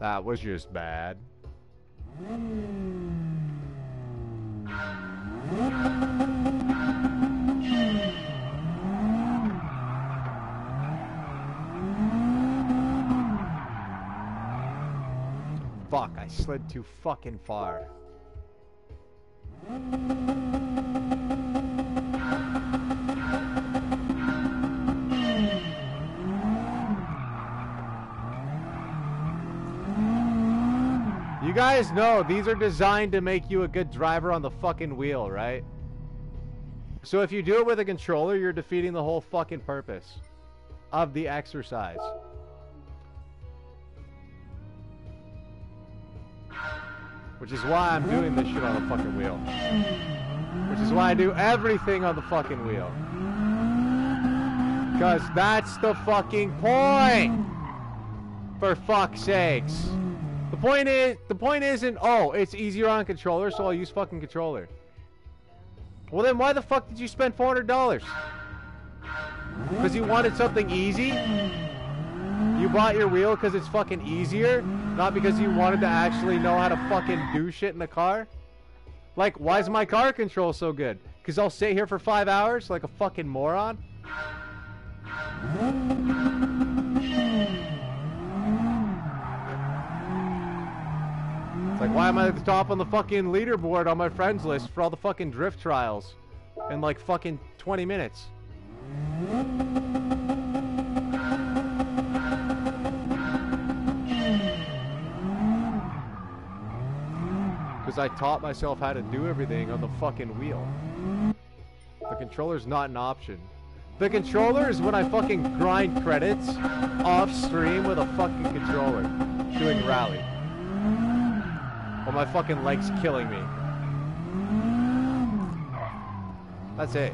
That was just bad. Fuck, I slid too fucking far. You guys know these are designed to make you a good driver on the fucking wheel, right? So if you do it with a controller, you're defeating the whole fucking purpose of the exercise. Which is why I'm doing this shit on the fucking wheel. Which is why I do everything on the fucking wheel. Because that's the fucking point! For fuck's sakes. Point is, the point isn't, oh, it's easier on controller, so I'll use fucking controller. Well then why the fuck did you spend $400? Because you wanted something easy? You bought your wheel because it's fucking easier? Not because you wanted to actually know how to fucking do shit in the car? Like, why is my car control so good? Because I'll sit here for five hours like a fucking moron? Like, why am I at the top on the fucking leaderboard on my friends list for all the fucking drift trials in like fucking 20 minutes? Because I taught myself how to do everything on the fucking wheel. The controller's not an option. The controller is when I fucking grind credits off stream with a fucking controller doing rally. While my fucking leg's killing me. That's it.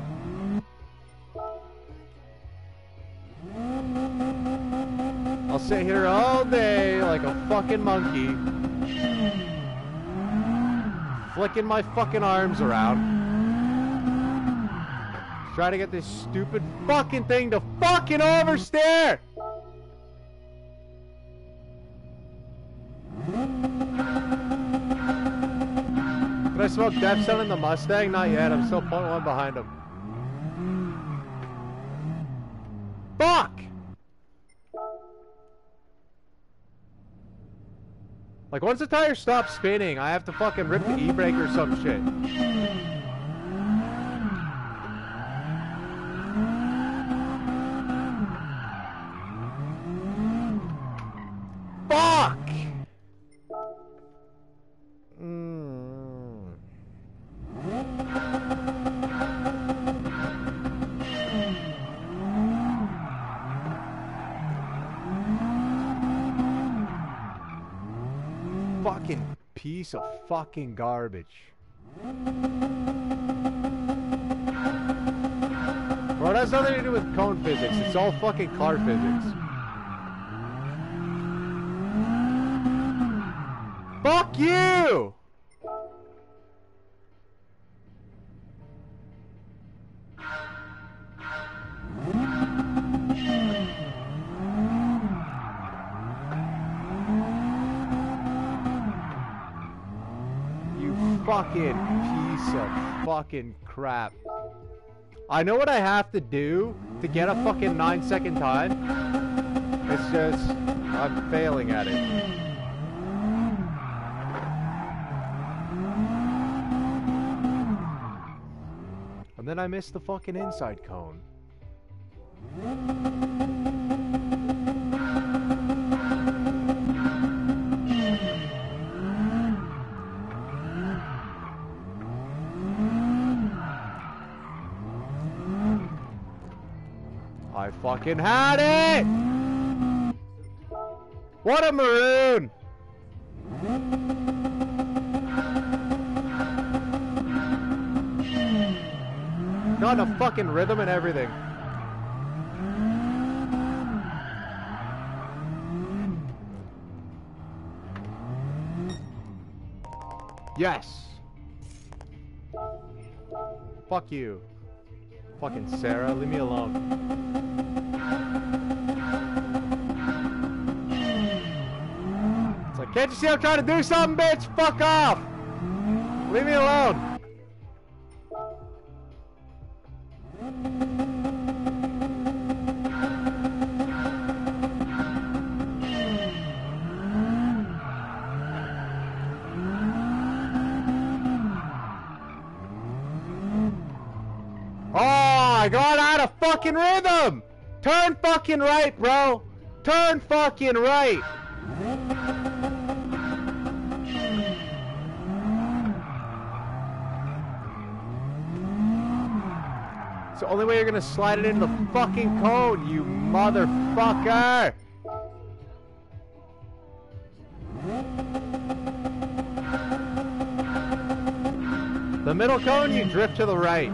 I'll sit here all day like a fucking monkey. Flicking my fucking arms around. Try to get this stupid fucking thing to fucking oversteer! Smoke Def in the Mustang? Not yet. I'm still point one behind him. Fuck! Like, once the tire stops spinning, I have to fucking rip the e-brake or some shit. Piece of fucking garbage. Bro, it has nothing to do with cone physics. It's all fucking car physics. Fuck you! Fucking piece of fucking crap. I know what I have to do to get a fucking 9 second time. It's just, I'm failing at it. And then I missed the fucking inside cone. I fucking had it! What a maroon! Got a fucking rhythm and everything. Yes! Fuck you. Fucking Sarah, leave me alone. Can't you see I'm trying to do something, bitch? Fuck off! Leave me alone. Oh, I got out of fucking rhythm! Turn fucking right, bro! Turn fucking right! The only way you're gonna slide it into the fucking cone, you motherfucker! The middle cone, you drift to the right.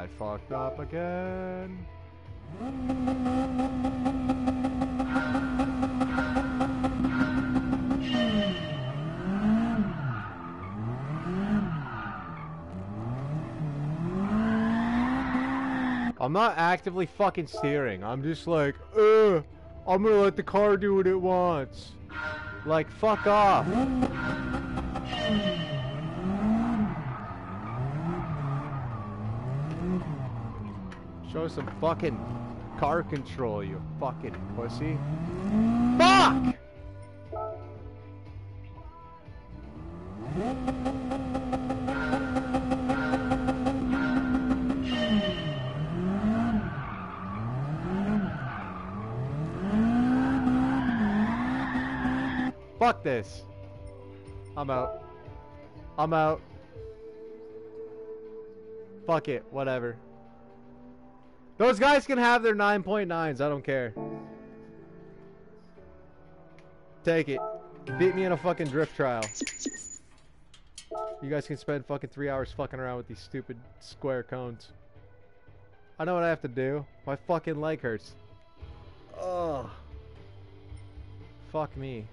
I fucked up again. I'm not actively fucking steering. I'm just like, ugh, I'm gonna let the car do what it wants. Like, fuck off. Show some fucking car control, you fucking pussy. Fuck! Fuck this. I'm out. I'm out. Fuck it, whatever. Those guys can have their 9.9s, I don't care. Take it. Beat me in a fucking drift trial. You guys can spend fucking three hours fucking around with these stupid square cones. I know what I have to do. My fucking leg hurts. Ugh. Fuck me.